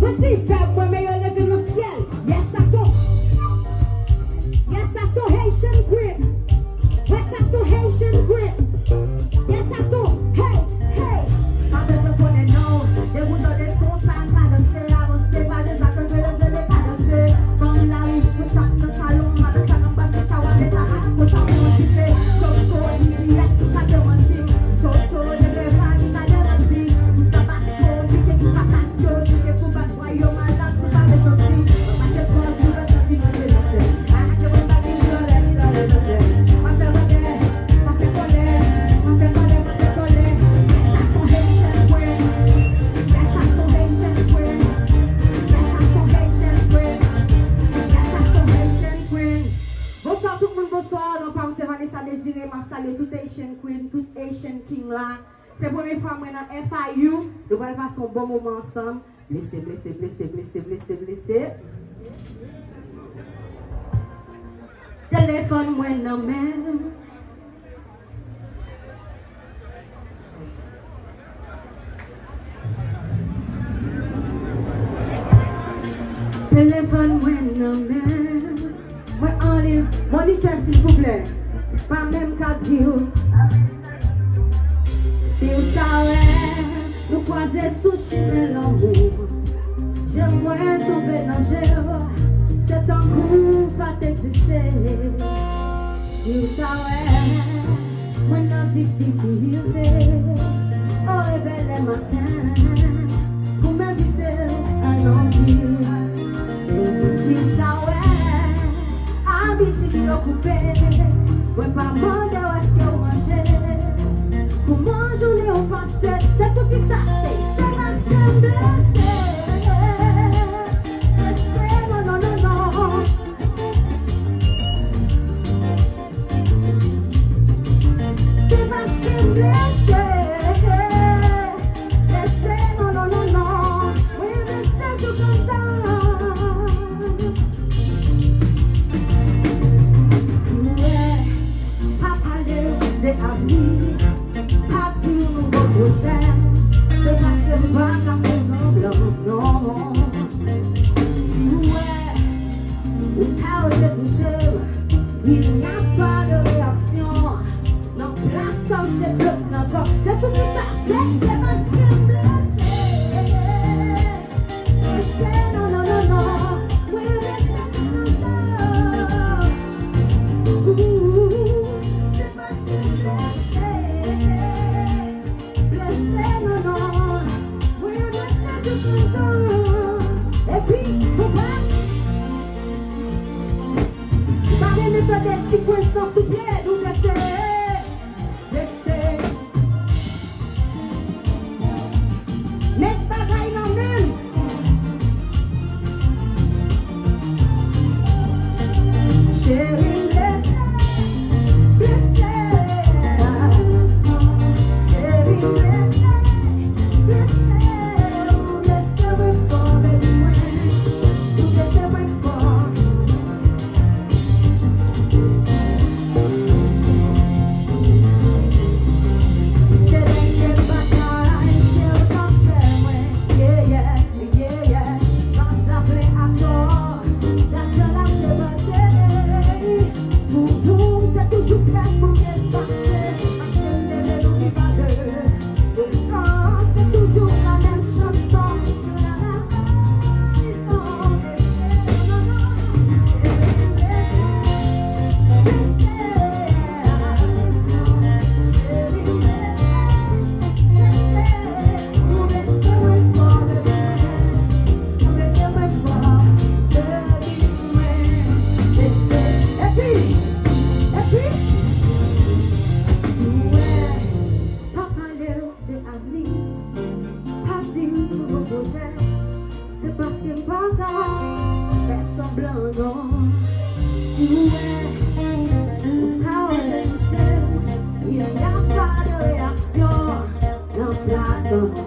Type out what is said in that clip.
Receive that Stephen King la. Se pweme fwa mwen nan FIU, nou wale pas son bon mouman ansam. Blese, blese, blese, blese, blese, blese. Telefon mwen nan men. Telefon mwen nan men. Mwen anli, monite s'il pouple. Pa men kati ou. Sous chemin l'amour. J'aimerais un coup pas t'exister. Si savez, moi dans difficulté, au réveil le matin. Si C'est donc